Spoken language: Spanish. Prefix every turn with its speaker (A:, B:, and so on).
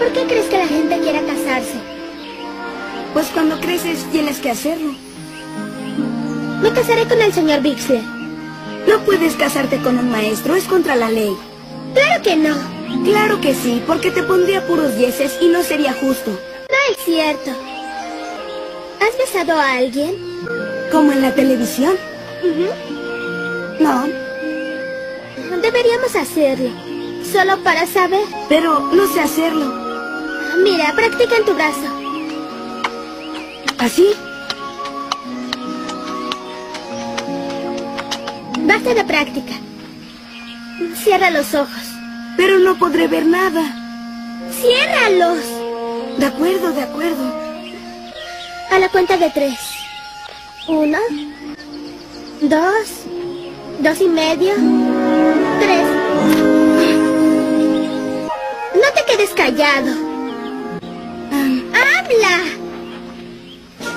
A: ¿Por qué crees que la gente quiera casarse?
B: Pues cuando creces tienes que hacerlo.
A: Me casaré con el señor Bixler.
B: No puedes casarte con un maestro, es contra la ley.
A: Claro que no.
B: Claro que sí, porque te pondría puros dieces y no sería justo.
A: No es cierto. ¿Has besado a alguien?
B: ¿Como en la televisión? No,
A: Deberíamos hacerlo. Solo para saber.
B: pero no sé hacerlo.
A: Mira, practica en tu brazo.
B: ¿Así?
A: Basta de práctica. Cierra los ojos.
B: Pero no podré ver nada.
A: ¡Ciérralos!
B: De acuerdo, de acuerdo.
A: A la cuenta de tres. Uno. Dos. Dos y medio. Tres. No te quedes callado.